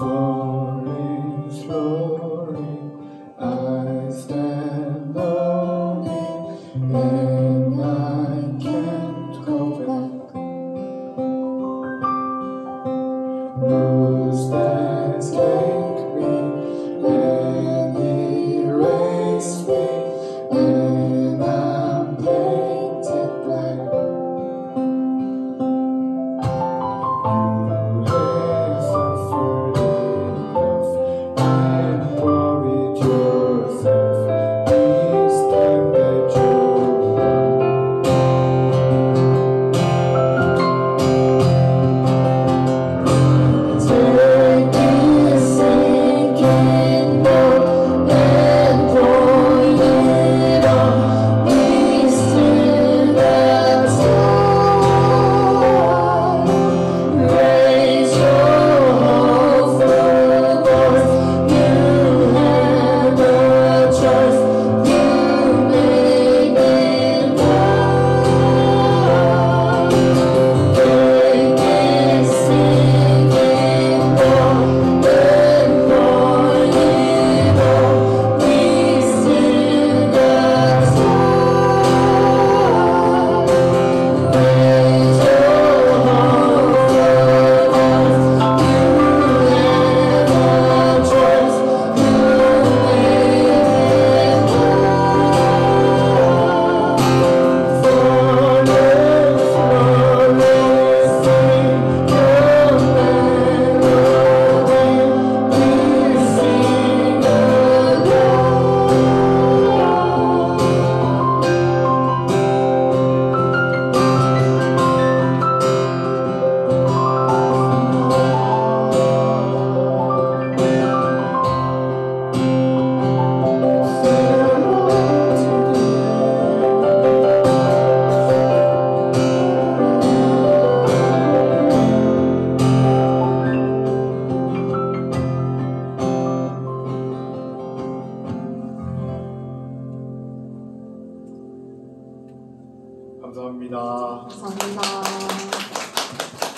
Falling I stand lonely, and I can't back. Those that stay. 감사합니다. 감사합니다.